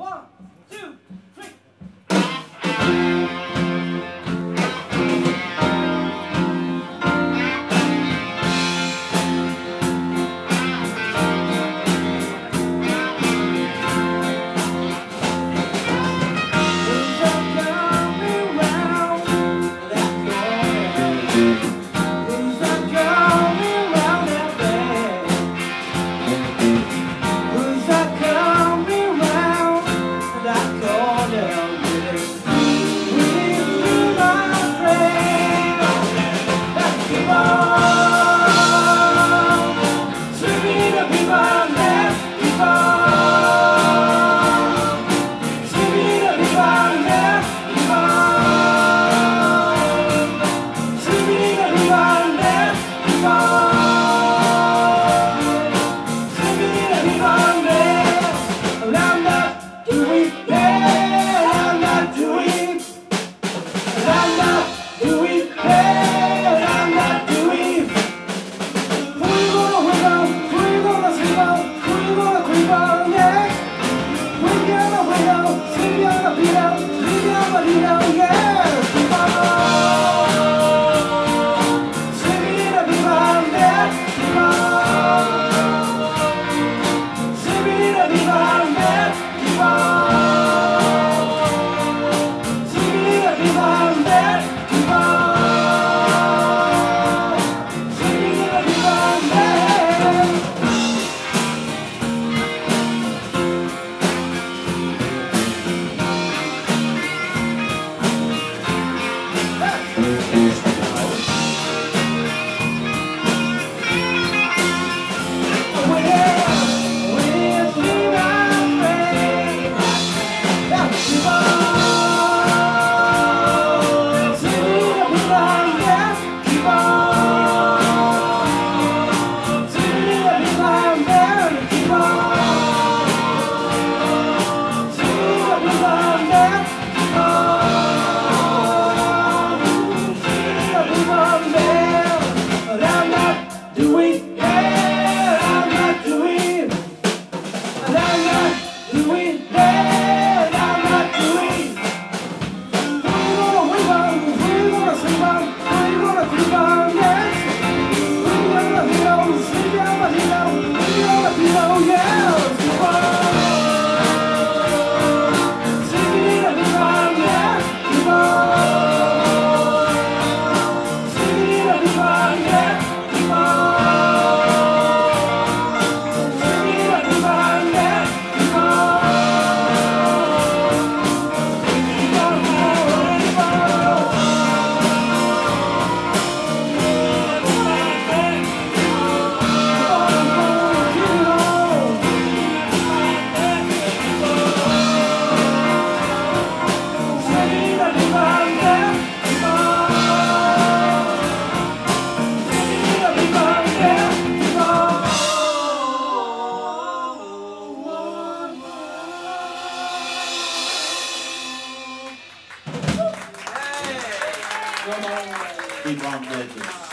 One, two, three. Come on, Legends.